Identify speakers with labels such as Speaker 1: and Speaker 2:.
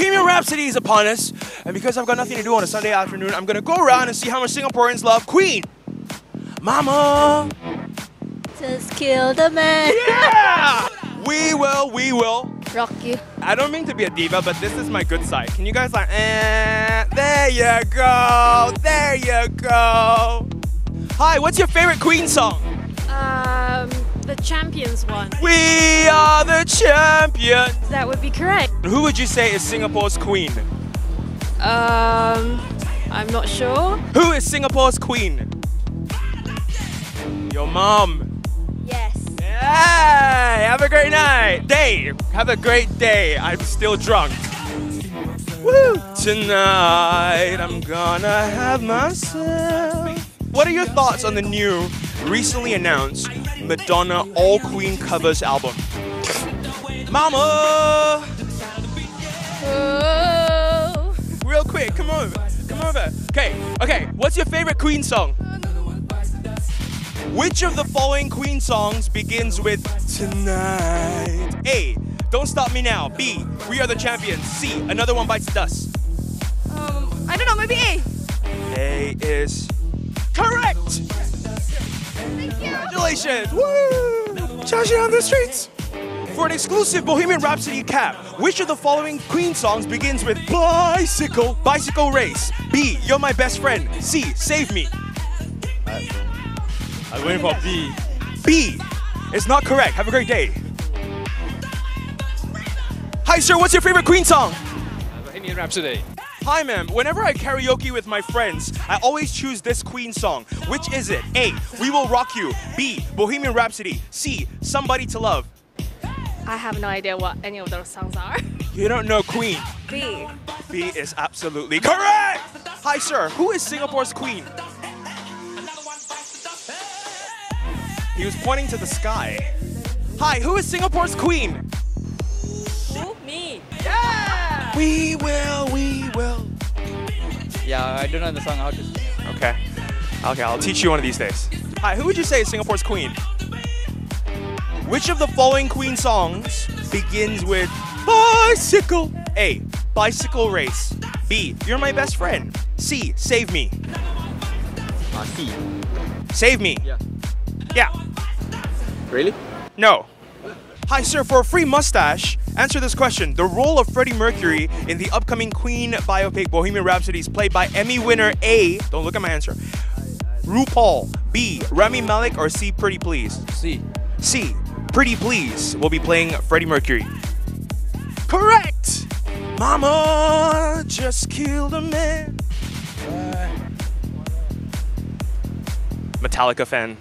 Speaker 1: Bohemian Rhapsody is upon us, and because I've got nothing to do on a Sunday afternoon, I'm gonna go around and see how much Singaporeans love Queen. Mama!
Speaker 2: Just kill the man.
Speaker 1: Yeah! We will, we will.
Speaker 2: Rock you.
Speaker 1: I don't mean to be a diva, but this is my good side. Can you guys like, eh, there you go, there you go. Hi, what's your favorite Queen song?
Speaker 3: Um, the champions one.
Speaker 1: We are the champions.
Speaker 3: That would be correct.
Speaker 1: Who would you say is Singapore's queen?
Speaker 3: Um, I'm not sure.
Speaker 1: Who is Singapore's queen? Your mom.
Speaker 2: Yes.
Speaker 1: Hey, have a great night. Day, have a great day. I'm still drunk. Woo! Tonight I'm gonna have myself. What are your thoughts on the new, recently announced Madonna All Queen Covers album? Mama! Over. Come over. Okay, okay. What's your favorite Queen song? Which of the following Queen songs begins with tonight? A. Don't stop me now. B. We are the champions. C. Another one bites the dust.
Speaker 3: Um, I don't know, maybe A.
Speaker 1: A is correct. Congratulations! Woo! Charging on the streets. For an exclusive Bohemian Rhapsody cap, which of the following Queen songs begins with bicycle, bicycle race? B. You're my best friend. C. Save me.
Speaker 4: I'm going for B.
Speaker 1: B is not correct. Have a great day. Hi, sir. What's your favorite Queen song?
Speaker 4: Bohemian Rhapsody.
Speaker 1: Hi, ma'am. Whenever I karaoke with my friends, I always choose this Queen song. Which is it? A. We Will Rock You. B. Bohemian Rhapsody. C. Somebody to Love.
Speaker 3: I have no idea what any of those songs are.
Speaker 1: You don't know Queen.
Speaker 3: B.
Speaker 1: B is absolutely correct. Hi, sir. Who is Singapore's Queen? He was pointing to the sky. Hi, who is Singapore's Queen?
Speaker 3: Who? Me.
Speaker 1: We will, we will.
Speaker 4: Yeah, I don't know the song how to sing.
Speaker 1: Okay. Okay, I'll teach you one of these days. Hi, who would you say is Singapore's queen? Which of the following queen songs begins with bicycle? A. Bicycle race. B. You're my best friend. C. Save me.
Speaker 4: Uh, C.
Speaker 1: Save me.
Speaker 4: Yeah.
Speaker 1: Yeah.
Speaker 4: Really?
Speaker 1: No. Hi, sir. For a free mustache, answer this question. The role of Freddie Mercury in the upcoming Queen biopic Bohemian Rhapsody is played by Emmy winner A. Don't look at my answer. RuPaul. B. Rami Malek or C. Pretty Please.
Speaker 4: C.
Speaker 1: C. Pretty Please will be playing Freddie Mercury. Correct! Mama just killed a man. Uh, Metallica fan.